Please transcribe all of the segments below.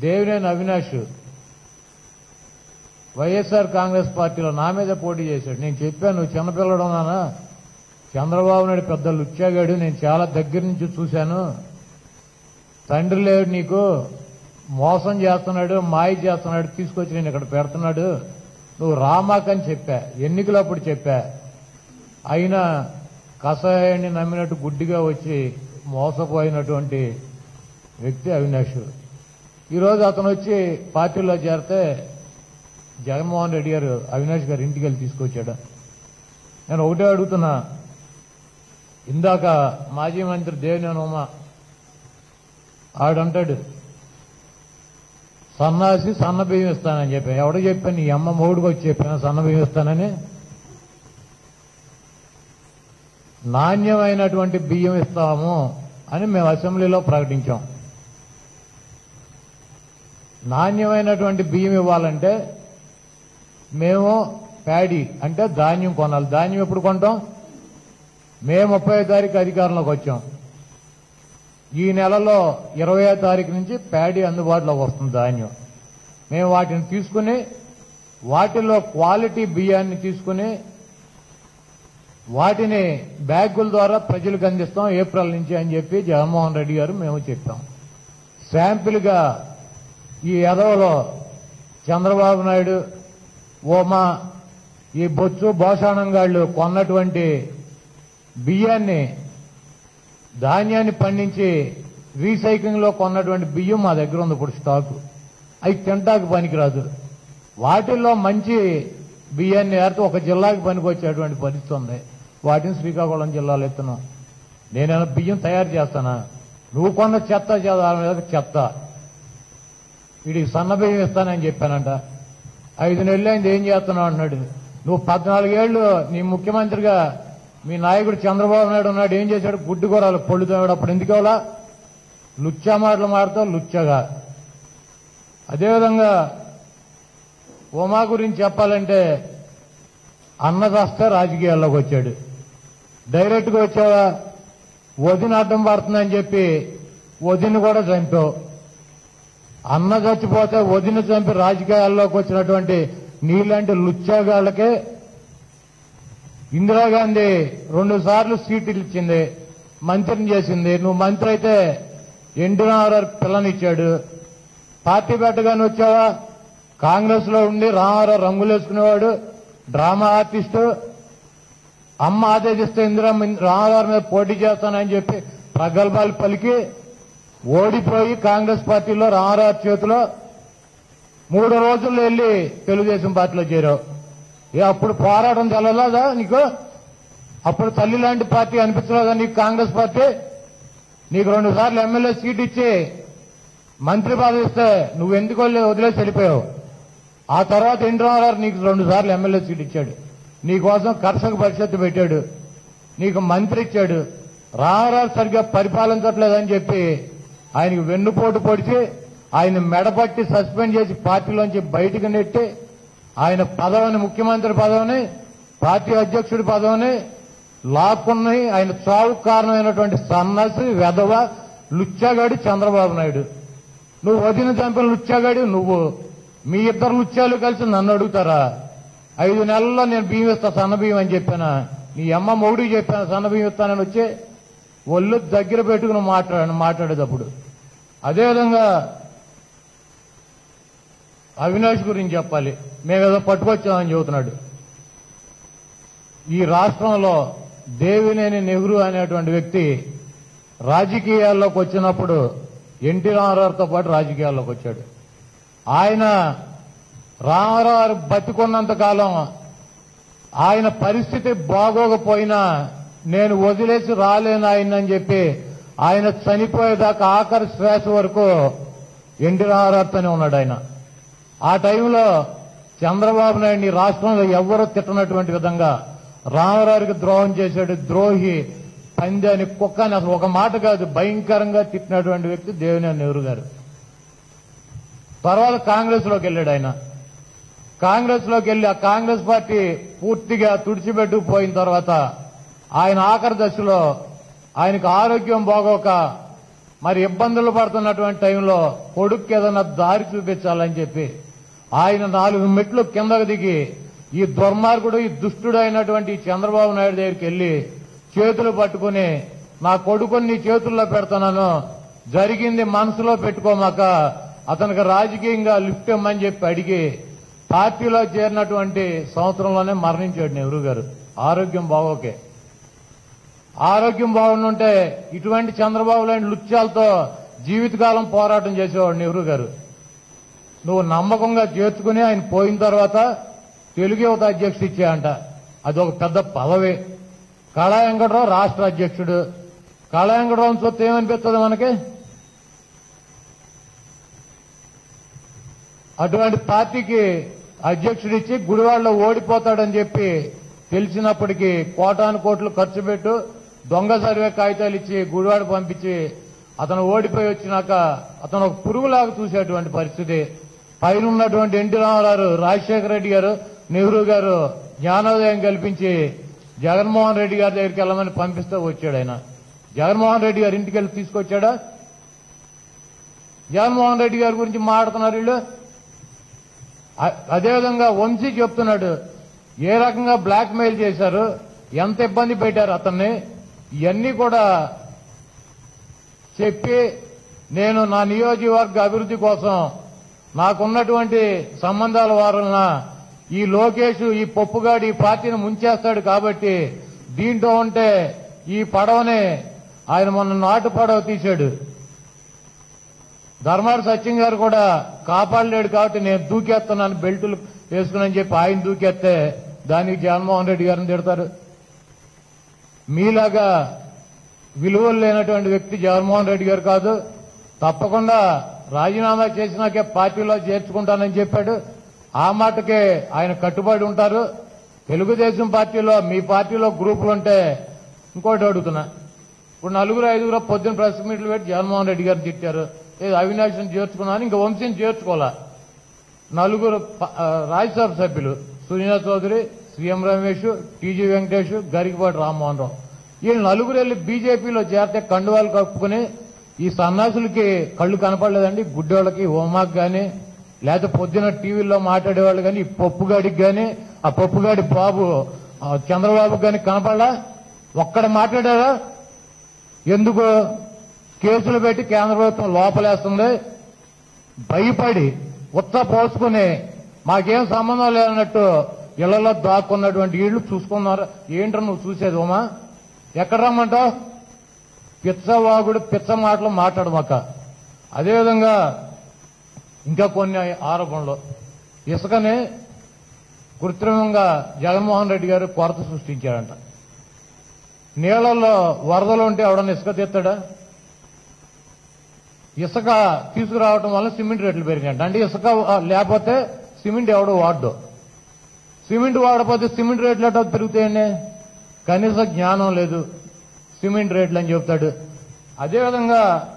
దేవినేని అవినాష్ వైఎస్ఆర్ కాంగ్రెస్ పార్టీలో నా మీద పోటీ చేశాడు. నేను చెప్పాను నువ్వు చిన్నపిల్లడు నానా చంద్రబాబు నాయుడు పెద్ద లుచ్చాగాడు. నేను చాలా దగ్గర నుంచి చూశాను. తండ్రి లేడు నీకు. మోసం చేస్తున్నాడు మాయ చేస్తున్నాడు. తీసుకొచ్చి నేను ఇక్కడ పెడుతున్నాడు. నువ్వు రామాకని చెప్పా. ఎన్నికలు అప్పుడు చెప్పా. అయినా కషాయాన్ని నమ్మినట్టు గుడ్డిగా వచ్చి మోసపోయినటువంటి వ్యక్తి అవినాష్. ఈరోజు అతను వచ్చి పార్టీలో చేరితే జగన్మోహన్ రెడ్డి గారు అవినాష్ గారు ఇంటికి వెళ్ళి తీసుకొచ్చాడు. నేను ఒకటే అడుగుతున్నా. ఇందాక మాజీ మంత్రి దేవినేని ఉమా ఆడంటాడు సన్నాసి సన్న బియ్యం ఇస్తానని చెప్పాను ఎవడో చెప్పాను ఈ అమ్మ మూడుకు వచ్చి చెప్పాను సన్న బియ్యం ఇస్తానని? నాణ్యమైనటువంటి బియ్యం ఇస్తాము అని మేము అసెంబ్లీలో ప్రకటించాం. నాణ్యమైనటువంటి బియ్యం ఇవ్వాలంటే మేము ప్యాడీ అంటే ధాన్యం కొనాలి. ధాన్యం ఎప్పుడు కొంటాం? మే ముప్పై తారీఖు అధికారంలోకి వచ్చాం. ఈ నెలలో ఇరవై తారీఖు నుంచి ప్యాడీ అందుబాటులోకి వస్తుంది ధాన్యం. మేము వాటిని తీసుకుని వాటిలో క్వాలిటీ బియ్యాన్ని తీసుకుని వాటిని బ్యాగుల ద్వారా ప్రజలకు అందిస్తాం ఏప్రిల్ నుంచి అని చెప్పి జగన్మోహన్ రెడ్డి గారు మేము చెప్పాం. శాంపిల్గా ఈ ఎదవలో చంద్రబాబు నాయుడు ఓమా ఈ బొచ్చు భోషాణంగాళ్ళు కొన్నటువంటి బియ్యాన్ని ధాన్యాన్ని పండించి రీసైక్లింగ్లో కొన్నటువంటి బియ్యం మా దగ్గర ఉంది ఇప్పుడు స్టాకు. అవి తింటాకు పనికిరాదు. వాటిల్లో మంచి బియ్యాన్ని ఏర్త ఒక జిల్లాకి పనికొచ్చేటువంటి పరిస్థితి ఉంది. వాటిని శ్రీకాకుళం జిల్లాలో ఎత్తున్నాం నేనైనా బియ్యం తయారు చేస్తానా? నువ్వు కొన్న చెత్త చెత్త చెత్త. వీడికి సన్నబియ్యం ఇస్తానని చెప్పానంట. ఐదు నెలలు అయింది ఏం చేస్తున్నావు అన్నాడు నువ్వు పద్నాలుగేళ్ళు నీ ముఖ్యమంత్రిగా మీ నాయకుడు చంద్రబాబు నాయుడు ఉన్నాడు ఏం చేశాడు? గుడ్డు కూరలు పొళ్ళు తోమాడు అప్పుడు ఎందుకు లుచ్చా మాటలు మాడతావు లుచ్చగా. అదేవిధంగా ఉమా గురించి చెప్పాలంటే అన్నదస్తే రాజకీయాల్లోకి వచ్చాడు. డైరెక్ట్గా వచ్చావా? వదిన అడ్డం పడుతుందని చెప్పి వదిన కూడా చంపావు. అన్న చచ్చిపోతే వదిన చంపి రాజకీయాల్లోకి వచ్చినటువంటి నీలాంటి లుచ్చాగాళ్ళకే ఇందిరాగాంధీ రెండు సార్లు సీట్లు ఇచ్చింది మంత్రిని చేసింది. నువ్వు మంత్రి అయితే ఎన్టీ పిల్లనిచ్చాడు. పార్టీ పెట్టగానే వచ్చావా? కాంగ్రెస్లో ఉండి రామారావు రంగులేసుకునేవాడు డ్రామా ఆర్టిస్టు. అమ్మ ఆదేశిస్తే ఇందిరా రామారావు మీద పోటీ చేస్తానని చెప్పి ప్రగల్భాలు పలికి ఓడిపోయి కాంగ్రెస్ పార్టీలో రామారావు చేతిలో మూడు రోజుల్లో వెళ్ళి తెలుగుదేశం పార్టీలో చేరావు. ఏ అప్పుడు పోరాటం తెలలేదా నీకు? అప్పుడు తల్లి లాంటి పార్టీ అనిపించలేదా నీకు కాంగ్రెస్ పార్టీ? నీకు రెండు సార్లు ఎమ్మెల్యే సీట్ ఇచ్చి మంత్రి బాధిస్తే నువ్వు ఎందుకు వదిలేసి వెళ్ళిపోయావు? ఆ తర్వాత ఎన్టీ రామారావు నీకు రెండు సార్లు ఎమ్మెల్యే సీట్ ఇచ్చాడు. నీకోసం కర్షక పరిషత్తు పెట్టాడు. నీకు మంత్రి ఇచ్చాడు. రామారావు సరిగ్గా పరిపాలించట్లేదని చెప్పి ఆయనకు వెన్నుపోటు పొడిచి ఆయన మెడపట్టి సస్పెండ్ చేసి పార్టీలోంచి బయటకు నెట్టి ఆయన పదవిని ముఖ్యమంత్రి పదవిని పార్టీ అధ్యక్షుడి పదవిని లాక్కున్నాయి ఆయన చావు కారణమైనటువంటి సన్నాసి వెధవ లుచ్చాగాడి చంద్రబాబు నాయుడు. నువ్వు వదిన చంపిన లుచ్చాగాడి నువ్వు మీ ఇద్దరు లుచ్చాలు కలిసి నన్ను అడుగుతారా? ఐదు నెలల్లో నేను బియ్యం ఇస్తా సన్న బియ్యం అని చెప్పానా? నీ అమ్మ మొగుడికి చెప్పాను సన్న బియ్యం ఇస్తానని వచ్చి ఒళ్ళు దగ్గర పెట్టుకుని మాట్లాడాను మాట్లాడేటప్పుడు. అదేవిధంగా అవినాష్ గురించి చెప్పాలి. మేమేదో పట్టుకొచ్చామని చెబుతున్నాడు. ఈ రాష్ట్రంలో దేవినేని నెహ్రూ అనేటువంటి వ్యక్తి రాజకీయాల్లోకి వచ్చినప్పుడు ఎన్టీ రామారావుతో పాటు రాజకీయాల్లోకి వచ్చాడు. ఆయన రామారావు బతికున్నంత కాలం ఆయన పరిస్థితి బాగోకపోయినా నేను వదిలేసి రాలేను ఆయనని చెప్పి ఆయన చనిపోయేదాకా ఆఖరి శ్వాస వరకు ఎన్టీ రామారావుతోనే ఉన్నాడు ఆయన. ఆ టైంలో చంద్రబాబు నాయుడిని రాష్ట్రంలో ఎవరూ తిట్టనటువంటి విధంగా రామారావుకి ద్రోహం చేశాడు. ద్రోహి పందాని కుక్క అని అసలు ఒక మాట కాదు భయంకరంగా తిట్టినటువంటి వ్యక్తి దేవినేని నెహ్రూ గారు. తర్వాత కాంగ్రెస్లోకి వెళ్ళాడు ఆయన. కాంగ్రెస్లోకి వెళ్ళి ఆ కాంగ్రెస్ పార్టీ పూర్తిగా తుడిచిపెట్టుకుపోయిన తర్వాత ఆయన ఆఖరి దశలో ఆయనకు ఆరోగ్యం బాగోక మరి ఇబ్బందులు పడుతున్నటువంటి టైంలో కొడుక్కి ఏదైనా దారి చూపించాలని చెప్పి ఆయన నాలుగు మెట్లు కిందకు దిగి ఈ దుర్మార్గుడు ఈ దుష్టుడు అయినటువంటి చంద్రబాబు నాయుడు దగ్గరికి వెళ్ళి చేతులు పట్టుకుని నా కొడుకుని నీ చేతుల్లో పెడుతున్నాను జరిగింది మనసులో పెట్టుకోమాక అతనికి రాజకీయంగా లిఫ్ట్ ఇమ్మని చెప్పి అడిగి పార్టీలో చేరినటువంటి సంవత్సరంలోనే మరణించాడు నెహ్రూ గారు. ఆరోగ్యం బాగోకే. ఆరోగ్యం బాగుండుంటే ఇటువంటి చంద్రబాబు లాంటి లుత్యాలతో జీవితకాలం పోరాటం చేసేవాడు నెహ్రూ గారు. నువ్వు నమ్మకంగా చేర్చుకుని ఆయన పోయిన తర్వాత తెలుగు యువత అధ్యక్షుడు ఇచ్చాయంట. అది ఒక పెద్ద పదవి. కళా వెంకటరావు రాష్ట్ర అధ్యక్షుడు. కళా వెంకటరావు సొత్తు ఏమనిపిస్తుంది మనకి? అటువంటి పార్టీకి అధ్యక్షుడిచ్చి గుడివాడలో ఓడిపోతాడని చెప్పి తెలిసినప్పటికీ కోటాను కోట్లు ఖర్చు పెట్టు దొంగ సర్వే కాగితాలు ఇచ్చి గుడివాడ పంపించి అతను ఓడిపోయి వచ్చినాక అతను ఒక పురుగులాగా చూసేటువంటి పరిస్థితి. పైన ఉన్నటువంటి ఎన్టీ రామారావు రాజశేఖర రెడ్డి గారు నెహ్రూ గారు జ్ఞానోదయం కల్పించి జగన్మోహన్ రెడ్డి గారి దగ్గరికి వెళ్ళమని పంపిస్తూ వచ్చాడు ఆయన. జగన్మోహన్ రెడ్డి గారు ఇంటికి వెళ్ళి తీసుకొచ్చాడా? జగన్మోహన్ రెడ్డి గారి గురించి మాట్లాడుతున్నారు వీళ్ళు. అదేవిధంగా వంశీ చెప్తున్నాడు ఏ రకంగా బ్లాక్ మెయిల్ చేశారు ఎంత ఇబ్బంది పెట్టారు అతన్ని? ఇవన్నీ కూడా చెప్పి నేను నా నియోజకవర్గ అభివృద్ధి కోసం నాకున్నటువంటి సంబంధాల వారన ఈ లోకేష్ ఈ పప్పుగాడి ఈ పార్టీని ముంచేస్తాడు కాబట్టి దీంట్లో ఉంటే ఈ పడవని ఆయన మొన్న నాటు పడవ తీశాడు. ధర్మాడు సత్యం గారు కూడా కాపాడలేడు కాబట్టి నేను దూకేస్తున్నాను బెల్టులు వేసుకుని చెప్పి ఆయన దూకేస్తే దానికి జగన్మోహన్ రెడ్డి గారిని తిడతారు. మీలాగా విలువలు లేనటువంటి వ్యక్తి జగన్మోహన్ రెడ్డి గారు కాదు. తప్పకుండా రాజీనామా చేసినాకే పార్టీలో చేర్చుకుంటానని చెప్పాడు. ఆ మాటకే ఆయన కట్టుబడి ఉంటారు. తెలుగుదేశం పార్టీలో మీ పార్టీలో గ్రూపులు ఉంటే ఇంకోటి అడుగుతున్నా. ఇప్పుడు నలుగురు ఐదుగురు పొద్దున ప్రెస్ మీట్లు పెట్టి జగన్మోహన్ రెడ్డి గారు తిట్టారు. ఏదో అవినాష్ని చేర్చుకున్నాను ఇంకా వంశీని చేర్చుకోవాలా? నలుగురు రాజ్యసభ సభ్యులు సునీత చౌదరి సీఎం రమేష్ టీజీ వెంకటేష్ గరికపాటి రామ్మోహన్ రావు వీళ్ళు నలుగురు వెళ్ళి బీజేపీలో చేరితే కండువాలు కప్పుకుని ఈ సన్నాసులకి కళ్ళు కనపడలేదండి. గుడ్డోళ్ళకి హోమాక్ కానీ లేకపోతే పొద్దున టీవీలో మాట్లాడేవాళ్ళు కానీ ఈ పప్పుగాడికి కానీ ఆ పప్పుగాడి బాబు చంద్రబాబు చంద్రబాబుకి కనపడలా? ఒక్కడ మాట్లాడారా? ఎందుకు? కేసులు పెట్టి కేంద్ర ప్రభుత్వం లోపలేస్తుంది. భయపడి ఉత్త పోసుకుని మాకేం సంబంధం లేదన్నట్టు ఇళ్ళలో దాక్కున్నటువంటి వీళ్ళు చూసుకున్నారు. ఏంట్రా నువ్వు చూసేది ఉమా? ఎక్కడ రమ్మంటావు? పిచ్చవాగుడు పిచ్చ మాటలు మాట్లాడమాక అదేవిధంగా ఇంకా కొన్ని ఆరోపణలు. ఇసుకని కృత్రిమంగా జగన్మోహన్ రెడ్డి గారు కొరత సృష్టించారంట. నీళ్ళలో వరదలు ఉంటే ఎవడన్నా ఇసుక తీస్తాడా? ఇసుక తీసుకురావటం వల్ల సిమెంట్ రేట్లు పెరిగాయంట అంటే ఇసుక లేకపోతే సిమెంట్ ఎవడు వాడ్డు. సిమెంట్ వాడపోతే సిమెంట్ రేట్లు ఎట్లా పెరుగుతాయండి. కనీస జ్ఞానం లేదు. సిమెంట్ రేట్లు అని చెప్తాడు. అదేవిధంగా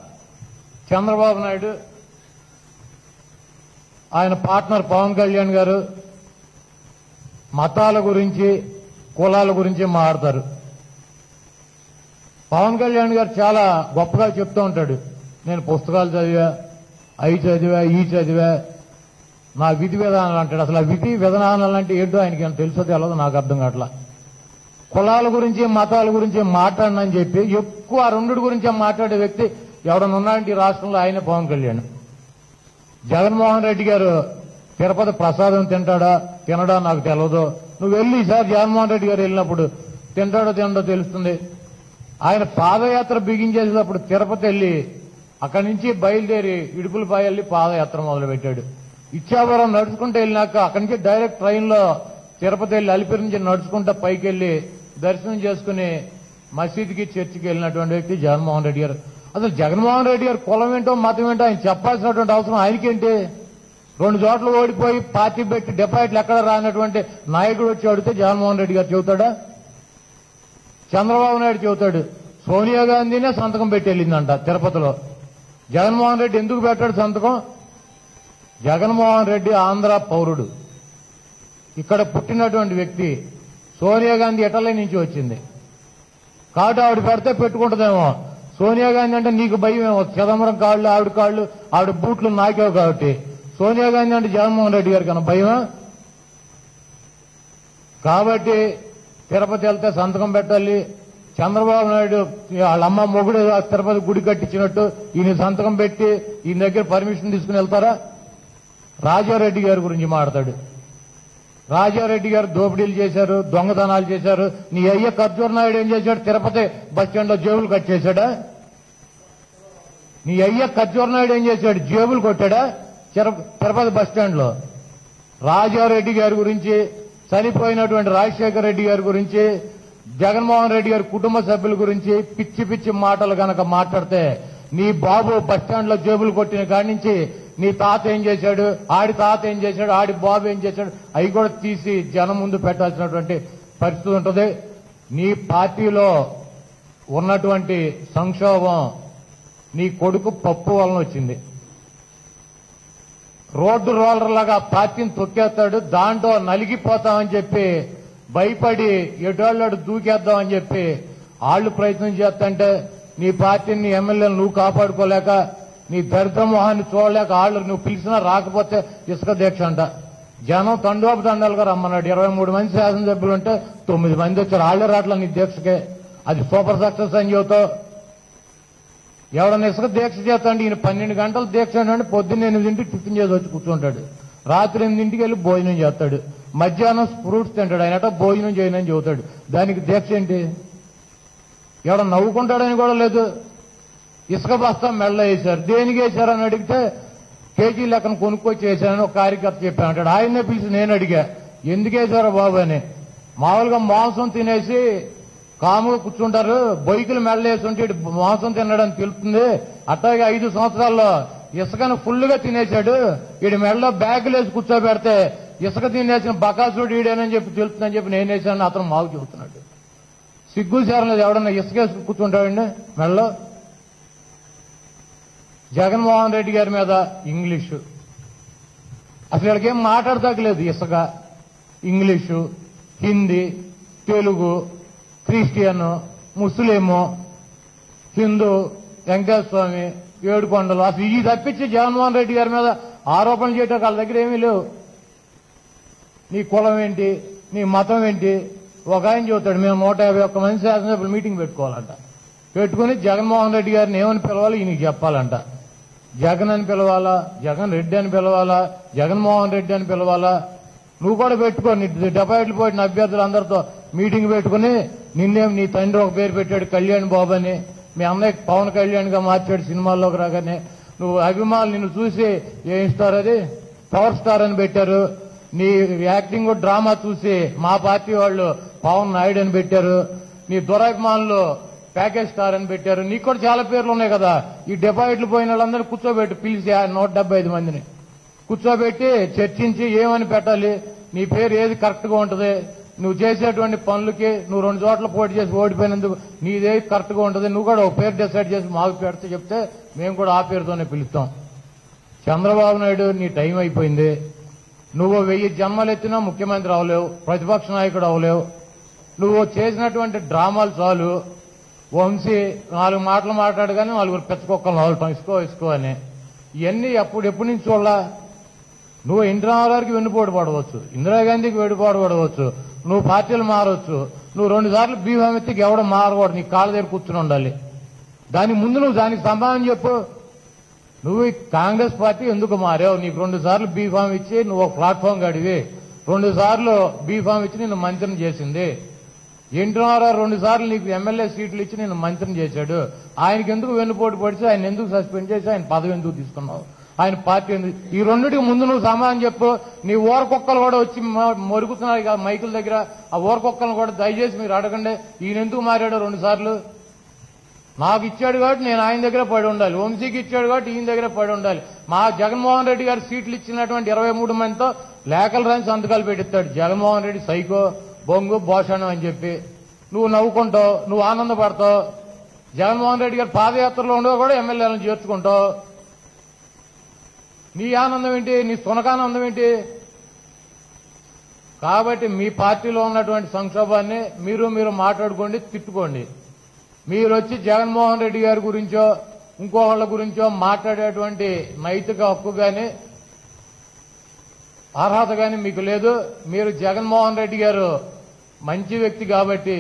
చంద్రబాబు నాయుడు ఆయన పార్ట్నర్ పవన్ కళ్యాణ్ గారు మతాల గురించి కులాల గురించి మాట్లాడతారు. పవన్ కళ్యాణ్ గారు చాలా గొప్పగా చెప్తూ ఉంటాడు. నేను పుస్తకాలు చదివా అవి చదివా ఈ చదివా నా విధి విధానాలు అంటాడు. అసలు ఆ విధి విధానాలు అంటే ఏంటో ఆయనకి ఏం తెలుసో తెలియదు నాకు అర్థం కావట్లా. కులాల గురించి మతాల గురించి మాట్లాడనని చెప్పి ఎక్కువ ఆ రెండు గురించి మాట్లాడే వ్యక్తి ఎవడన్నా ఉన్నాడంటే ఈ రాష్ట్రంలో ఆయనే పవన్ కళ్యాణ్. జగన్మోహన్ రెడ్డి గారు తిరుపతి ప్రసాదం తింటాడా తినడా నాకు తెలియదు నువ్వు వెళ్ళి సార్ జగన్మోహన్ రెడ్డి గారు వెళ్ళినప్పుడు తింటాడో తినడో తెలుస్తుంది. ఆయన పాదయాత్ర బిగించేసేటప్పుడు తిరుపతి వెళ్ళి అక్కడి నుంచి బయలుదేరి ఇడుపులపై వెళ్ళి పాదయాత్ర మొదలుపెట్టాడు. ఇచ్చాపురం నడుచుకుంటూ వెళ్ళినాక అక్కడి నుంచి డైరెక్ట్ ట్రైన్లో తిరుపతి వెళ్ళి అలిపిరి నుంచి నడుచుకుంటూ పైకి వెళ్ళి దర్శనం చేసుకుని మసీద్కి చర్చికి వెళ్ళినటువంటి వ్యక్తి జగన్మోహన్ రెడ్డి గారు. అసలు జగన్మోహన్ రెడ్డి గారు కులం ఏంటో మతం ఏంటో ఆయన చెప్పాల్సినటువంటి అవసరం ఆయనకేంటి? రెండు చోట్ల ఓడిపోయి పార్టీ పెట్టి డిపాజిట్లు ఎక్కడ రానటువంటి నాయకుడు వచ్చి అడిగితే జగన్మోహన్ రెడ్డి గారు చెబుతాడా? చంద్రబాబు నాయుడు చెబుతాడు సోనియా గాంధీనే సంతకం పెట్టి వెళ్ళిందంట తిరుపతిలో. జగన్మోహన్ రెడ్డి ఎందుకు పెట్టాడు సంతకం? జగన్మోహన్ రెడ్డి ఆంధ్ర పౌరుడు. ఇక్కడ పుట్టినటువంటి వ్యక్తి సోనియా గాంధీ ఇటలీ నుంచి వచ్చింది? కాబట్టి ఆవిడ పెడితే పెట్టుకుంటుందేమో. సోనియా గాంధీ అంటే నీకు భయం ఏమో చిదంబరం కాళ్ళు ఆవిడ కాళ్ళు ఆవిడ బూట్లు నాకేవు కాబట్టి. సోనియా గాంధీ అంటే జగన్మోహన్ రెడ్డి గారికి కన్నా భయమా? కాబట్టి తిరుపతి వెళ్తే సంతకం పెట్టాలి. చంద్రబాబు నాయుడు వాళ్ళ అమ్మ మొగుడు ఆ తిరుపతి గుడి కట్టించినట్టు ఈయన సంతకం పెట్టి ఈయన దగ్గర పర్మిషన్ తీసుకుని వెళ్తారా? రాజారెడ్డి గారి గురించి మాట్లాడు రాజారెడ్డి గారు దోపిడీలు చేశారు దొంగతనాలు చేశారు. నీ అయ్య ఖర్జూర్ నాయుడు ఏం చేశాడు? తిరుపతి బస్ స్టాండ్లో జేబులు కట్ చేశాడా? నీ అయ్య ఖర్జూర్ నాయుడు ఏం చేశాడు? జేబులు కొట్టాడా? తిరు- తిరుపతి బస్ స్టాండ్లో రాజారెడ్డి గారి గురించి చనిపోయినటువంటి రాజశేఖర రెడ్డి గారి గురించి జగన్మోహన్ రెడ్డి గారి కుటుంబ సభ్యుల గురించి పిచ్చి పిచ్చి మాటలు గనక మాట్లాడితే నీ బాబు బస్ స్టాండ్లో జేబులు కొట్టిన కాడి నుంచి నీ తాత ఏం చేశాడు? ఆడి తాత ఏం చేశాడు? ఆడి బాబు ఏం చేశాడు? అవి కూడా తీసి జనం ముందు పెట్టాల్సినటువంటి పరిస్థితి ఉంటుంది. నీ పార్టీలో ఉన్నటువంటి సంక్షోభం నీ కొడుకు పప్పు వలన వచ్చింది. రోడ్డు రోలర్ లాగా పార్టీని తొక్కేస్తాడు. దాంట్లో నలిగిపోతామని చెప్పి భయపడి ఎటోళ్ళాడు దూకేద్దామని చెప్పి వాళ్ళు ప్రయత్నం చేస్తుంటే నీ పార్టీని ఎమ్మెల్యేలు నువ్వు కాపాడుకోలేక నీ దరిద్రమోహాన్ని చూడలేక వాళ్ళు నువ్వు పిలిచినా రాకపోతే ఇసుక దీక్ష అంట. జనం తండోపు తండాలుగా రమ్మన్నాడు. ఇరవై మూడు మంది శాసనసభ్యులు ఉంటే తొమ్మిది మంది వచ్చారు. వాళ్ళే రాట్లా నీ దీక్షకే. అది సూపర్ సక్సెస్ అని చెబుతావు ఎవడన్నా ఇసుక దీక్ష చేస్తాడు ఈయన పన్నెండు గంటలు దీక్ష అంటే పొద్దున్న ఎనిమిదింటికి టిఫిన్ చేసి వచ్చి కూర్చుంటాడు. రాత్రి ఎనిమిదింటికి వెళ్ళి భోజనం చేస్తాడు. మధ్యాహ్నం ఫ్రూట్స్ తింటాడు. ఆయనట భోజనం చేయనని చెబుతాడు. దానికి దీక్ష ఏంటి? ఎవడ నవ్వుకుంటాడని కూడా లేదు. ఇసుక బస్తా మెళ్ళ వేశారు. దేనికి వేశారని అడిగితే కేజీ లెక్కన కొనుక్కొచ్చి వేశానని ఒక కార్యకర్త చెప్పాను అంటాడు ఆయన్నే పిలిచి నేను అడిగా ఎందుకు వేశారో బాబు అని? మామూలుగా మాంసం తినేసి కాముగా కూర్చుంటారు. బొయ్యికలు మెళ్ళ మాంసం తినడం తెలుస్తుంది అట్లాగే ఐదు సంవత్సరాల్లో ఇసుకను ఫుల్గా తినేశాడు. వీడి మెడలో బ్యాగులు వేసి కూర్చోబెడితే ఇసుక తినేసిన బకాసుడు ఈడేనని చెప్పి తెలుస్తుందని చెప్పి నేను వేసాను అతను మాకు చెబుతున్నాడు. సిగ్గు చేరలేదు. ఎవడన్నా ఇసుక వేసుకు కూర్చుంటాడండి మెడలో? జగన్మోహన్ రెడ్డి గారి మీద ఇంగ్లీషు. అసలు వీళ్ళకేం మాట్లాడదగ్గలేదు ఇసుక. English Hindi Telugu Christian Muslim Hindu Venkateswara Swamy Yedukondalu. అసలు ఇది తప్పించి జగన్మోహన్ రెడ్డి గారి మీద ఆరోపణలు చేయటం వాళ్ళ దగ్గర ఏమీ లేవు. నీ కులం ఏంటి? నీ మతం ఏంటి? ఒక ఆయన చెబుతాడు మేము నూట యాభై ఒక్క మంది శాసనసభ్యులు మీటింగ్ పెట్టుకోవాలంట. పెట్టుకుని జగన్మోహన్ రెడ్డి గారిని ఏమని పిలవాలి? ఈయనకి చెప్పాలంట. జగన్ అని పిలవాలా? జగన్ రెడ్డి అని పిలవాలా? జగన్మోహన్ రెడ్డి అని పిలవాలా? నువ్వు కూడా పెట్టుకోని డిపాజిట్లు డెపాయిట్లు పోయిన అభ్యర్థులు అందరితో మీటింగ్ పెట్టుకుని నిన్నేం నీ తండ్రి ఒక పేరు పెట్టాడు కళ్యాణ్ బాబు అని. మీ అన్నయ్య పవన్ కళ్యాణ్గా మార్చాడు సినిమాల్లోకి రాగానే. నువ్వు అభిమానులు నిన్ను చూసి ఏం స్టార్ అది? పవర్ స్టార్ అని పెట్టారు. నీ యాక్టింగ్ డ్రామా చూసి మా పార్టీ వాళ్ళు పవన్ నాయుడు అని పెట్టారు. నీ దురాభిమానులు ప్యాకేజ్ స్టార్ అని పెట్టారు. నీకు కూడా చాలా పేర్లు ఉన్నాయి కదా. ఈ డిపాజిట్లు పోయిన వాళ్ళందరూ కూర్చోబెట్టి పిలిచి ఆ నూట డెబ్బై ఐదు మందిని. కూర్చోబెట్టి చర్చించి ఏమని పెట్టాలి? నీ పేరు ఏది కరెక్ట్గా ఉంటుంది? నువ్వు చేసేటువంటి పనులకి నువ్వు రెండు చోట్ల పోటీ చేసి ఓడిపోయినందుకు నీదేది కరెక్ట్గా ఉంటుంది? నువ్వు కూడా ఒక పేరు డిసైడ్ చేసి మాకు పెడితే చెప్తే మేము కూడా ఆ పేరుతోనే పిలుస్తాం. చంద్రబాబు నాయుడు నీ టైం అయిపోయింది. నువ్వు వెయ్యి జన్మలు ఎత్తినా ముఖ్యమంత్రి అవలేవు ప్రతిపక్ష నాయకుడు అవలేవు నువ్వు చేసినటువంటి డ్రామాలు చాలు. వంశీ నాలుగు మాటలు మాట్లాడగానే నలుగురు పెచ్చకొక్కలు నవ్వటం ఇసుకో ఇసుకో అని. ఇవన్నీ ఎప్పుడు ఎప్పటి నుంచి చూడలా? నువ్వు ఇంద్రాగారికి వెన్నుపోటు పడవచ్చు ఇందిరాగాంధీకి వెన్నుపోటు పడవచ్చు నువ్వు పార్టీలు మారవచ్చు నువ్వు రెండు సార్లు బీఫామ్ ఎత్తికి ఎవడం మారకూడదు నీ కాళ్ళ దగ్గర కూర్చుని ఉండాలి. దాని ముందు నువ్వు దానికి సమాధానం చెప్పు. నువ్వు కాంగ్రెస్ పార్టీ ఎందుకు మారావు? నీకు రెండు సార్లు బీఫామ్ ఇచ్చి నువ్వు ఒక ప్లాట్ఫామ్ గడివి రెండు సార్లు బీఫామ్ ఇచ్చి నిన్ను మంచం చేసింది. ఎన్టీఆర్ రెండు సార్లు నీకు ఎమ్మెల్యే సీట్లు ఇచ్చి నేను మంత్రిని చేశాడు. ఆయనకి ఎందుకు వెన్నుపోటు పడిచి ఆయన ఎందుకు సస్పెండ్ చేసి ఆయన పదవి ఎందుకు తీసుకున్నావు? ఆయన పార్టీ ఎందుకు? ఈ రెండింటికి ముందు నువ్వు సమాధానం చెప్పు. నీ ఊరకొక్కలు కూడా వచ్చి మ- మొరుగుతున్నారు మైకుల దగ్గర. ఆ ఊరకొక్కలను కూడా దయచేసి మీరు అడగండి. ఈయన ఎందుకు మారాడు రెండు సార్లు? నాకు ఇచ్చాడు కాబట్టి నేను ఆయన దగ్గర పడి ఉండాలి. వంశీకి ఇచ్చాడు కాబట్టి ఈయన దగ్గర పడి ఉండాలి. మా జగన్మోహన్ రెడ్డి గారు సీట్లు ఇచ్చినటువంటి ఇరవై మూడు మందితో లేఖలు రాని సంతకాలు పెట్టిస్తాడు. జగన్మోహన్ రెడ్డి సైకో. బొంగు భోషణం అని చెప్పి. నువ్వు నవ్వుకుంటావు నువ్వు ఆనందపడతావు. జగన్మోహన్ రెడ్డి గారు పాదయాత్రలో ఉండవు కూడా ఎమ్మెల్యేలను చేర్చుకుంటావు. నీ ఆనందం ఏంటి? నీ సునకానందం ఏంటి? కాబట్టి మీ పార్టీలో ఉన్నటువంటి సంక్షోభాన్ని మీరు మీరు మాట్లాడుకోండి తిట్టుకోండి. మీరు వచ్చి జగన్మోహన్ రెడ్డి గారి గురించో ఇంకోళ్ళ గురించో మాట్లాడేటువంటి నైతిక హక్కు కానీ అర్హత కానీ మీకు లేదు. మీరు జగన్మోహన్ రెడ్డి గారు మంచి వ్యక్తి కాబట్టి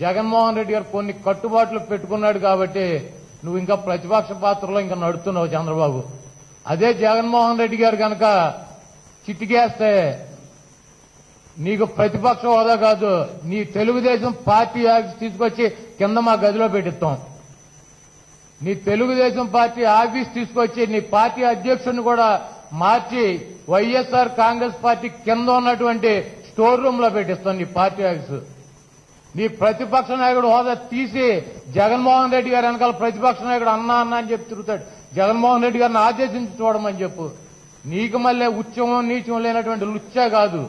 జగన్మోహన్ రెడ్డి గారు కొన్ని కట్టుబాట్లు పెట్టుకున్నాడు కాబట్టి నువ్వు ఇంకా ప్రతిపక్ష పాత్రలో ఇంకా నడుస్తున్నావు చంద్రబాబు. అదే జగన్మోహన్ రెడ్డి గారు కనుక చిటికేస్తే నీకు ప్రతిపక్ష హోదా కాదు నీ తెలుగుదేశం పార్టీ ఆఫీస్ తీసుకొచ్చి కింద మా గదిలో పెట్టిస్తాం. నీ తెలుగుదేశం పార్టీ ఆఫీస్ తీసుకొచ్చి నీ పార్టీ అధ్యక్షుడిని కూడా మార్చి వైఎస్ఆర్ కాంగ్రెస్ పార్టీ కింద ఉన్నటువంటి స్టోర్ రూమ్లో పెట్టిస్తాం నీ పార్టీ ఆఫీసు. నీ ప్రతిపక్ష నాయకుడు హోదా తీసి జగన్మోహన్ రెడ్డి గారు వెనకాల ప్రతిపక్ష నాయకుడు అన్నా అన్నా అని చెప్పి తిరుగుతాడు. జగన్మోహన్ రెడ్డి గారిని ఆదేశించి చూడమని చెప్పు. నీకు మళ్ళీ ఉచ్చమం నీచం లేనటువంటి లుచ్చే కాదు.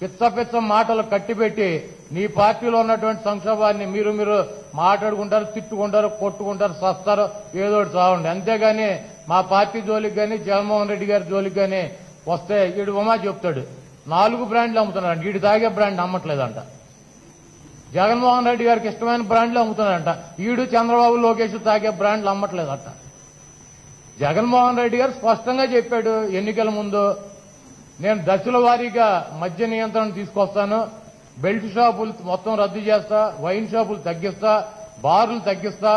పిచ్చ పిచ్చ మాటలు కట్టిపెట్టి నీ పార్టీలో ఉన్నటువంటి సంక్షోభాన్ని మీరు మీరు మాట్లాడుకుంటారు తిట్టుకుంటారు కొట్టుకుంటారు సస్తారు ఏదో ఒకటి చావండి. అంతేగాని మా పార్టీ జోలికి కానీ జగన్మోహన్ రెడ్డి గారి జోలికి కానీ వస్తే ఇడు ఉమా చెప్తాడు. నాలుగు బ్రాండ్లు అమ్ముతున్నారంట. ఈడు తాగే బ్రాండ్ అమ్మట్లేదంట జగన్మోహన్ రెడ్డి గారికి ఇష్టమైన బ్రాండ్లు అమ్ముతున్నారంట. వీడు చంద్రబాబు లోకేష్ తాగే బ్రాండ్లు అమ్మట్లేదంట. జగన్మోహన్ రెడ్డి గారు స్పష్టంగా చెప్పాడు ఎన్నికల ముందు నేను దశల వారీగా మద్య నియంత్రణ తీసుకొస్తాను. బెల్ట్ షాపులు మొత్తం రద్దు చేస్తా వైన్ షాపులు తగ్గిస్తా బార్లు తగ్గిస్తా.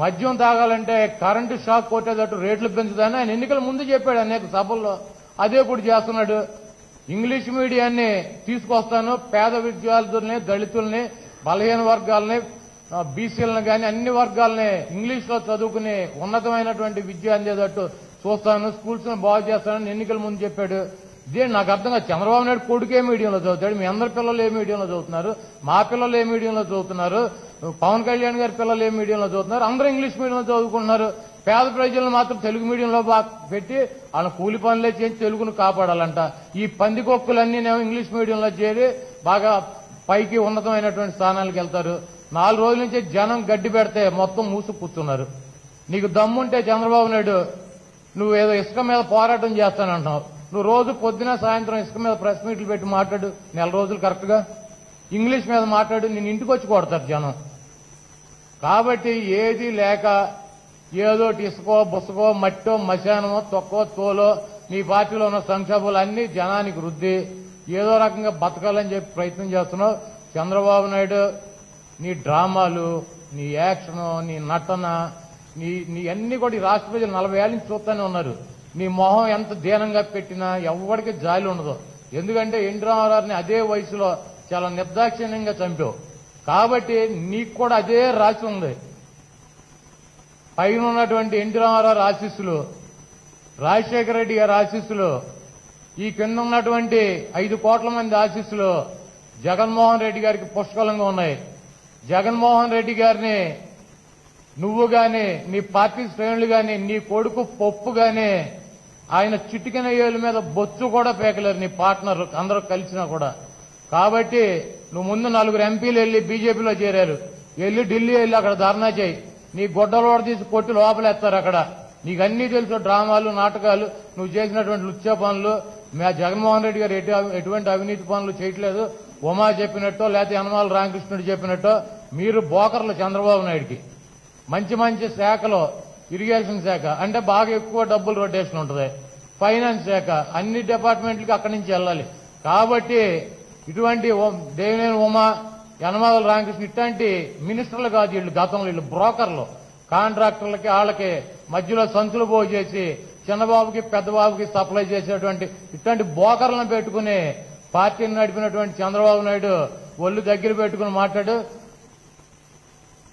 మద్యం తాగాలంటే కరెంటు షాక్ కొట్టేటట్టు రేట్లు పెంచుతాను ఆయన ఎన్నికల ముందు చెప్పాడు అనేక సభల్లో. అదే ఇప్పుడు చేస్తున్నాడు. ఇంగ్లీష్ మీడియాన్ని తీసుకొస్తాను. పేద విద్యార్థుల్ని దళితుల్ని బలహీన వర్గాల్ని బీసీలను కానీ అన్ని వర్గాలని ఇంగ్లీష్లో చదువుకుని ఉన్నతమైనటువంటి విద్య అందేటట్టు చూస్తాను. స్కూల్స్ బాగు చేస్తానని ఎన్నికల ముందు చెప్పాడు. ఇదే నాకు అర్థం కాదు. చంద్రబాబు నాయుడు కొడుకు ఏ మీడియంలో చదువుతాడు. మీ అందరి పిల్లలు ఏ మీడియంలో చదువుతున్నారు? మా పిల్లలు ఏ మీడియంలో చదువుతున్నారు? పవన్ కళ్యాణ్ గారి పిల్లలు ఏ మీడియంలో చదువుతున్నారు? అందరూ ఇంగ్లీష్ మీడియంలో చదువుకుంటున్నారు. పేద ప్రజలను మాత్రం తెలుగు మీడియంలో పెట్టి వాళ్ళ కూలి పనులే చేసి తెలుగును కాపాడాలంట. ఈ పందికొక్కులన్నీనేమో ఇంగ్లీష్ మీడియంలో చేరి బాగా పైకి ఉన్నతమైనటువంటి స్థానాలకు వెళ్తారు. నాలుగు రోజుల నుంచి జనం గడ్డి పెడితే మొత్తం మూసు కూర్చున్నారు. నీకు దమ్ముంటే చంద్రబాబు నాయుడు నువ్వు ఏదో ఇసుక మీద పోరాటం చేస్తానంటున్నావు. నువ్వు రోజు పొద్దున సాయంత్రం ఇసుక మీద ప్రెస్ మీట్లు పెట్టి మాట్లాడు. నెల రోజులు కరెక్ట్గా ఇంగ్లీష్ మీద మాట్లాడు నేను ఇంటికి వచ్చి కొడతారు జనం. కాబట్టి ఏది లేక ఏదో ఇసుకో బుసకో మట్టో మశానమో తొక్కో తోలో నీ పార్టీలో ఉన్న సంక్షోభాలు అన్ని జనానికి వృద్ధి ఏదో రకంగా బతకాలని చెప్పి ప్రయత్నం చేస్తున్నావు. చంద్రబాబు నాయుడు నీ డ్రామాలు నీ యాక్షన్ నీ నటన నీ నీ అన్ని కూడా ఈ రాష్ట్ర ప్రజలు నలభై ఏళ్ళ నుంచి చూస్తూనే ఉన్నారు. నీ మొహం ఎంత దీనంగా పెట్టినా ఎవరికి జాలి ఉండదు. ఎందుకంటే ఎన్టీ రామారావుని అదే వయసులో చాలా నిర్దాక్షిణ్యంగా చంపావు. కాబట్టి నీకు కూడా అదే రాసి ఉంది. పైన ఉన్నటువంటి ఎన్టీ రామారావు ఆశీస్సులు రాజశేఖర రెడ్డి గారి ఆశీస్సులు ఈ కింద ఉన్నటువంటి ఐదు కోట్ల మంది ఆశీస్సులు జగన్మోహన్ రెడ్డి గారికి పుష్కలంగా ఉన్నాయి. జగన్మోహన్ రెడ్డి గారిని నువ్వు గాని నీ పార్టీ శ్రేణులు గాని నీ కొడుకు పప్పు గాని ఆయన చిటికిన ఏళ్ళ మీద బొచ్చు కూడా పేకలేరు నీ పార్ట్నర్ అందరూ కలిసినా కూడా. కాబట్టి నువ్వు ముందు నలుగురు ఎంపీలు వెళ్ళి బీజేపీలో చేరారు. వెళ్ళి ఢిల్లీ వెళ్ళి అక్కడ ధర్నా చేయి. నీ గొడ్డలు తీసి కొట్టి లోపలేస్తారు అక్కడ. నీకు అన్ని తెలుసు డ్రామాలు నాటకాలు. నువ్వు చేసినటువంటి నృత్య పనులు. మా జగన్మోహన్ రెడ్డి గారు ఎటు- ఎటువంటి అవినీతి పనులు చేయట్లేదు. ఉమా చెప్పినట్టో లేకపోతే యనమాల రామకృష్ణుడు చెప్పినట్టో మీరు బోకర్లు చంద్రబాబు నాయుడికి. మంచి మంచి శాఖలో ఇరిగేషన్ శాఖ. అంటే బాగా ఎక్కువ డబ్బులు రొటేషన్ ఉంటుంది. ఫైనాన్స్ శాఖ. అన్ని డిపార్ట్మెంట్లకి అక్కడి నుంచి వెళ్ళాలి. కాబట్టి ఇటువంటి దేవినేని ఉమా యనమాదల రామకృష్ణ ఇట్లాంటి మినిస్టర్లు కాదు వీళ్ళు గతంలో వీళ్ళు బ్రోకర్లు. కాంట్రాక్టర్లకి వాళ్ళకి మధ్యలో సంచులు పోగు చేసి చిన్నబాబుకి పెద్దబాబుకి సప్లై చేసేటువంటి ఇట్లాంటి బోకర్లను పెట్టుకుని పార్టీని నడిపినటువంటి చంద్రబాబు నాయుడు ఒళ్ళు దగ్గర పెట్టుకుని మాట్లాడు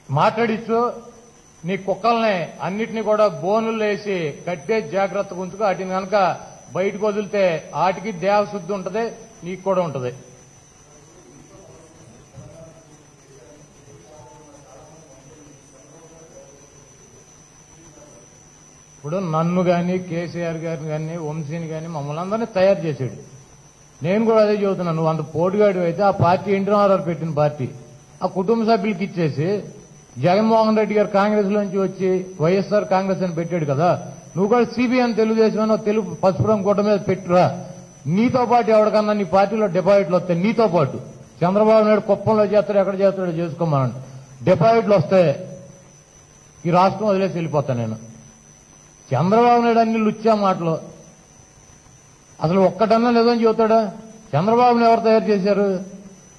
మాట్లాడిచ్చు. నీ కుక్కల్ని అన్నిటినీ కూడా బోనులు వేసి కట్టే జాగ్రత్తగా ఉంచుకో వాటిని కనుక బయటకు వదిలితే వాటికి దేవశుద్ధి ఉంటుంది నీకు కూడా ఉంటుంది. ఇప్పుడు నన్ను గాని కేసీఆర్ గారిని కానీ వంశీని కానీ మమ్మల్ని అందరినీ తయారు చేశాడు. నేను కూడా అదే చెబుతున్నాను నువ్వు అంత పోటుగాడు అయితే ఆ పార్టీ ఎన్టీ పెట్టిన పార్టీ. ఆ కుటుంబ సభ్యులకి ఇచ్చేసి జగన్మోహన్ రెడ్డి గారు కాంగ్రెస్ లోంచి వచ్చి వైఎస్ఆర్ కాంగ్రెస్ అని పెట్టాడు కదా. నువ్వు కూడా సిబిఎన్ తెలుగుదేశం అని తెలుగు పసుపు రంగు మీద పెట్టురా. నీతో పాటు ఎవరికన్నా నీ పార్టీలో డిపాజిట్లు వస్తాయి నీతో పాటు. చంద్రబాబు నాయుడు కుప్పంలో చేస్తాడు ఎక్కడ చేస్తాడో చేసుకోమనండి. డిపాజిట్లు వస్తే ఈ రాష్ట్రం వదిలేసి వెళ్ళిపోతాను నేను. చంద్రబాబు నాయుడు అన్ని లుచ్చా మాటలు. అసలు ఒక్కటన్నా లేదని చెబుతాడా? చంద్రబాబుని ఎవరు తయారు చేశారు?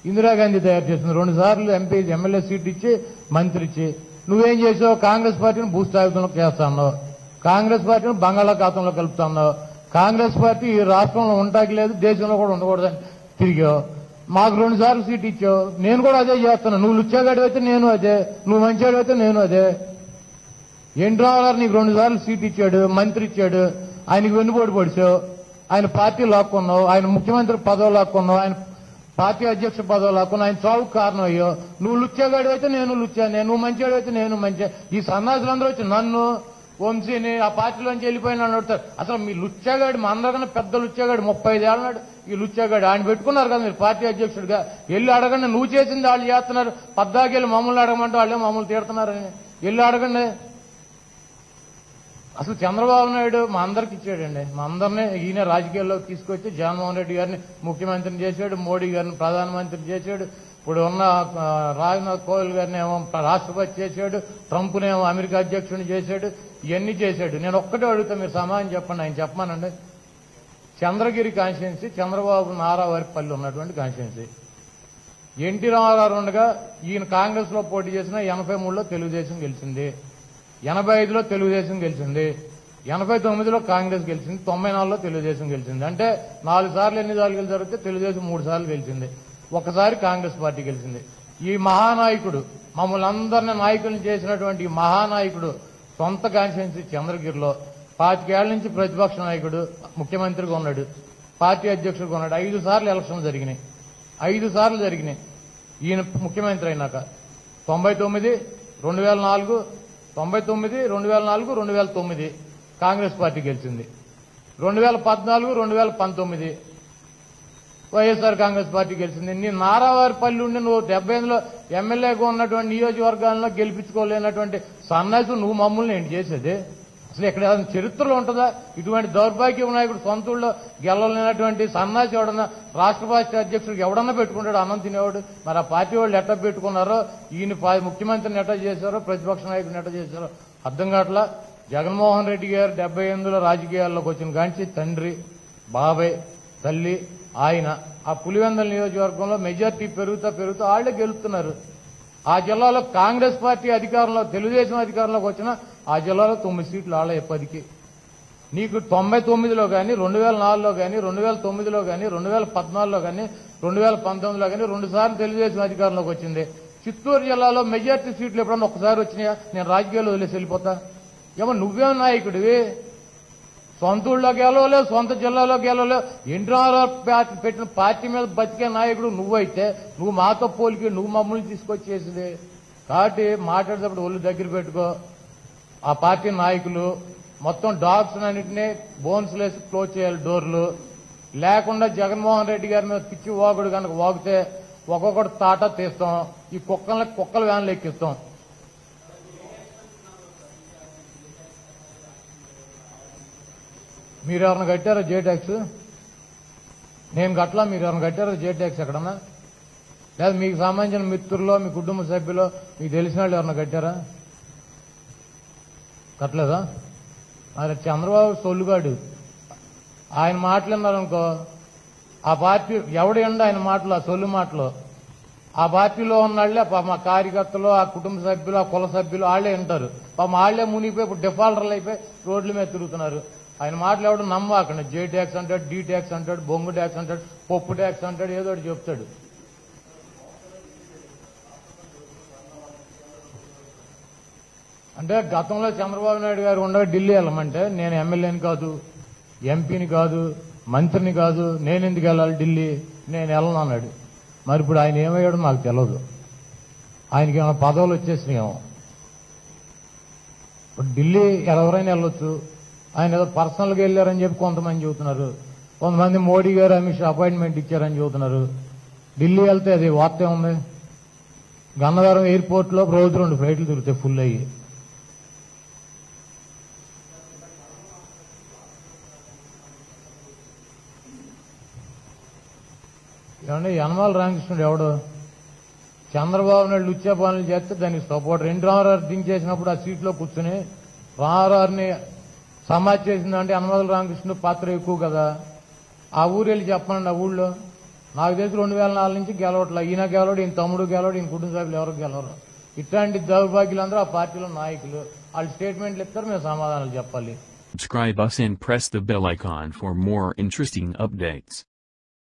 ఇందిరాగాంధీ తయారు చేసింది రెండు సార్లు ఎంపీ ఎమ్మెల్యే సీట్ ఇచ్చి మంత్రి ఇచ్చి. నువ్వేం చేసావు? కాంగ్రెస్ పార్టీని భూస్థాపితంలో చేస్తాన్నావు కాంగ్రెస్ పార్టీని బంగాళాఖాతంలో కలుపుతున్నావు. కాంగ్రెస్ పార్టీ ఈ రాష్ట్రంలో ఉంటాకి లేదు దేశంలో కూడా ఉండకూడదని తిరిగావు. మాకు రెండు సార్లు సీట్ ఇచ్చావు. నేను కూడా అదే చేస్తున్నా. నువ్వు లుచ్చాగాడు అయితే నేను అదే. నువ్వు మంచివాడు అయితే నేను అదే. ఎన్టీ రామారావు నీకు రెండు సార్లు సీట్ ఇచ్చాడు మంత్రి ఇచ్చాడు. ఆయనకి వెన్నుపోటు పొడిచావు. ఆయన పార్టీ లాక్కున్నావు. ఆయన ముఖ్యమంత్రి పదవి లాక్కున్నావు. ఆయన పార్టీ అధ్యక్ష పదవి లాక్కున్నావు ఆయన చావుకు కారణం అయ్యో నువ్వు లుచ్చేగాడు అయితే నేను లుచ్చానే నువ్వు మంచివాడు అయితే నేను మంచి ఈ సన్నాసులందరూ వచ్చి నన్ను వంశీని ఆ పార్టీలోంచి వెళ్ళిపోయిన అడుగుతారు. అసలు మీ లుచ్చాగాడు మా అందరికన్నా పెద్ద లుచ్చాగాడు ముప్పై ఐదేళ్ళ నాడు ఈ లుచ్చాగాడు. ఆయన పెట్టుకున్నారు కదా మీరు పార్టీ అధ్యక్షుడిగా. వెళ్ళి అడగండి నువ్వు చేసింది వాళ్ళు చేస్తున్నారు. పద్దాకెళ్ళి మమ్మల్ని అడగమంటే వాళ్ళే మమ్మల్ని తీడుతున్నారని వెళ్ళి అడగండి అసలు చంద్రబాబు నాయుడు మా అందరికి ఇచ్చాడండి. మా అందరినీ ఈయన రాజకీయాల్లోకి తీసుకొచ్చి జగన్మోహన్ రెడ్డి గారిని ముఖ్యమంత్రిని చేశాడు మోడీ గారిని ప్రధానమంత్రి చేశాడు ఇప్పుడు ఉన్న రాజ్నాథ్ కోవిల్ గారిని ఏమో రాష్ట్రపతి చేశాడు ట్రంప్నేమో అమెరికా అధ్యక్షుడిని చేశాడు ఇవన్నీ చేశాడు. నేను ఒక్కటే అడుగుతా మీరు సమాధానం చెప్పండి ఆయన చెప్పమానండి. చంద్రగిరి కాన్స్టిట్యున్సీ చంద్రబాబు నారావారిపల్లి ఉన్నటువంటి కాన్స్టిట్యున్సీ. ఎన్టీ రామారావు ఉండగా ఈయన కాంగ్రెస్లో పోటీ చేసిన ఎనభై మూడులో తెలుగుదేశం గెలిచింది. ఎనభై ఐదులో తెలుగుదేశం గెలిచింది ఎనభై తొమ్మిదిలో కాంగ్రెస్ గెలిచింది తొంభై నాలుగులో తెలుగుదేశం గెలిచింది. అంటే నాలుగు సార్లు ఎన్ని సార్లు జరిగితే తెలుగుదేశం మూడు సార్లు గెలిచింది. ఒకసారి కాంగ్రెస్ పార్టీ గెలిచింది. ఈ మహానాయకుడు మమ్మల్ని అందరిని నాయకులను చేసినటువంటి ఈ మహానాయకుడు సొంత కాన్స్టిట్యున్సీ చంద్రగిరిలో పాతికేళ్ళ నుంచి ప్రతిపక్ష నాయకుడు ముఖ్యమంత్రిగా ఉన్నాడు పార్టీ అధ్యక్షుడిగా ఉన్నాడు. ఐదు సార్లు ఎలక్షన్లు జరిగినాయి. ఐదు సార్లు జరిగినాయి. ఈయన ముఖ్యమంత్రి అయినాక. తొంభై తొమ్మిది రెండు వేల నాలుగు తొంభై తొమ్మిది రెండు వేల నాలుగు రెండు వేల తొమ్మిది కాంగ్రెస్ పార్టీ గెలిచింది. రెండు వేల పద్నాలుగు రెండు వేల పంతొమ్మిది వైఎస్ఆర్ కాంగ్రెస్ పార్టీ గెలిచింది. నీ నారావారిపల్లి ఉండి నువ్వు డెబ్బై ఎనిమిదిలో ఎమ్మెల్యేగా ఉన్నటువంటి నియోజకవర్గాల్లో గెలిపించుకోలేనటువంటి సన్నాసి నువ్వు మమ్మల్ని ఏంటి చేసేది? అసలు ఇక్కడ ఏదైనా చరిత్రలో ఉంటుందా? ఇటువంటి దౌర్భాగ్యం నాయకుడు సొంత ఊళ్ళో గెలవలేనటువంటి సన్నాసి ఎవడన్నా రాష్ట్ర పార్టీ అధ్యక్షుడికి ఎవడన్నా పెట్టుకుంటాడు? అన్నం తినేవాడు. మరి ఆ పార్టీ వాళ్ళు ఎట్ట పెట్టుకున్నారో ఈయన పా- ముఖ్యమంత్రిని ఎట్ట చేశారో ప్రతిపక్ష నాయకుడిని ఎట్ట చేశారో అర్థం కావట్లా? జగన్మోహన్ రెడ్డి గారు డెబ్బై ఎనిమిదిలో రాజకీయాల్లోకి వచ్చిన కాంచి తండ్రి బాబాయ్ తల్లి ఆయన. ఆ పులివెందల నియోజకవర్గంలో మెజార్టీ పెరుగుతా పెరుగుతూ వాళ్ళే గెలుపుతున్నారు. ఆ జిల్లాలో కాంగ్రెస్ పార్టీ అధికారంలో తెలుగుదేశం అధికారంలోకి వచ్చిన ఆ జిల్లాలో తొమ్మిది సీట్లు ఆళ్ళే పదికి నీకు తొంభై తొమ్మిదిలో కానీ రెండు వేల నాలుగులో కానీ రెండు వేల తొమ్మిదిలో కానీ రెండు వేల పద్నాలుగులో కానీ రెండు వేల పంతొమ్మిదిలో కానీ రెండుసార్లు తెలుగుదేశం అధికారంలోకి వచ్చింది. చిత్తూరు జిల్లాలో మెజార్టీ సీట్లు ఎప్పుడన్నా ఒకసారి వచ్చినాయా? నేను రాజకీయాలు వదిలేసి వెళ్ళిపోతా. ఏమో నువ్వేం నాయకుడివి? సొంత ఊళ్ళో గెలవలేవు సొంత జిల్లాలో గెలవలేవు. ఎన్టీఆర్ పెట్టిన పార్టీ మీద బతికే నాయకుడు నువ్వైతే నువ్వు మాతో పోలికి నువ్వు మమ్మల్ని తీసుకొచ్చేసింది. కాబట్టి మాట్లాడేటప్పుడు ఒళ్ళు దగ్గర పెట్టుకో. ఆ పార్టీ నాయకులు మొత్తం డాగ్స్ అన్నింటినీ బోన్స్ లేసి క్లోజ్ చేయాలి డోర్లు. లేకుండా జగన్మోహన్ రెడ్డి గారి మీద పిచ్చి వాగుడు కనుక వాగితే ఒక్కొక్కటి తాటా తీస్తాం. ఈ కుక్కలకి కుక్కల వ్యాన్లు ఎక్కిస్తాం. మీరు ఎవరిని కట్టారా జే ట్యాక్స్ నేను కట్టలా మీరు ఎవరిని కట్టారా జే ట్యాక్స్ ఎక్కడన్నా? లేదా మీకు సంబంధించిన మిత్రుల్లో మీ కుటుంబ సభ్యులు మీకు తెలిసిన వాళ్ళు ఎవరిని కట్టారా? కట్టలేదా? మరి చంద్రబాబు సొల్లుగాడు. ఆయన మాటలు మాట్లాడినారనుకో ఆ పార్టీ ఎవడు ఎండ ఆయన మాటలు ఆ సొల్లు మాటలు? ఆ పార్టీలో ఉన్నాళ్ళే మా కార్యకర్తలు ఆ కుటుంబ సభ్యులు ఆ కుల సభ్యులు వాళ్ళే ఉంటారు పాపం వాళ్ళే మునిగిపోయి ఇప్పుడు డిఫాల్టర్లు అయిపోయి రోడ్ల మీద తిరుగుతున్నారు. ఆయన మాటలు ఎవడు నమ్మకండి జే ట్యాక్స్ అంటాడు డి ట్యాక్స్ అంటాడు బొంగు ట్యాక్స్ అంటాడు పప్పు ట్యాక్స్ అంటాడు ఏదో ఒకటి చెప్తాడు. అంటే గతంలో చంద్రబాబు నాయుడు గారు ఉండగా ఢిల్లీ వెళ్ళమంటే నేను ఎమ్మెల్యేని కాదు ఎంపీని కాదు మంత్రిని కాదు నేను ఎందుకు వెళ్ళాలి ఢిల్లీ? నేను వెళ్ళను అన్నాడు. మరి ఇప్పుడు ఆయన ఏమయ్యాడో నాకు తెలియదు ఆయనకి ఏమైనా పదవులు వచ్చేసినాయేమో. ఇప్పుడు ఢిల్లీ ఎవరైనా వెళ్ళొచ్చు. ఆయన ఏదో పర్సనల్గా వెళ్ళారని చెప్పి కొంతమంది చెబుతున్నారు. కొంతమంది మోడీ గారు అమిత్ షా అపాయింట్మెంట్ ఇచ్చారని చెబుతున్నారు. ఢిల్లీ వెళ్తే అది వార్త ఏముంది? గన్నవరం ఎయిర్పోర్ట్లో రోజు రెండు ఫ్లైట్లు తిరుగుతాయి ఫుల్ అయ్యి. ఏమండి యనమాల రామకృష్ణుడు ఎవడు? చంద్రబాబు నాయుడు ఉచ్చే పనులు చేస్తే దానికి సపోర్ట్. రెండు రామారావు దించేసినప్పుడు ఆ సీట్లో కూర్చుని రామారావుని సమాజ్ చేసిందంటే హనుమతుల రామకృష్ణుడు పాత్ర ఎక్కువ కదా. ఆ ఊరు వెళ్ళి చెప్పండి ఆ ఊళ్ళో. నాకు తెలిసి రెండు వేల నాలుగు నుంచి గెలవట్లా. ఈయన గెలవడు ఈయన తమ్ముడు గెలవడు ఈయన కుటుంబ సభ్యులు ఎవరు గెలవరు. ఇట్లాంటి దౌర్భాగ్యులందరూ ఆ పార్టీలో నాయకులు. వాళ్ళు స్టేట్మెంట్లు ఇస్తారు మేము సమాధానాలు చెప్పాలి. Subscribe us and press the bell icon for more interesting updates.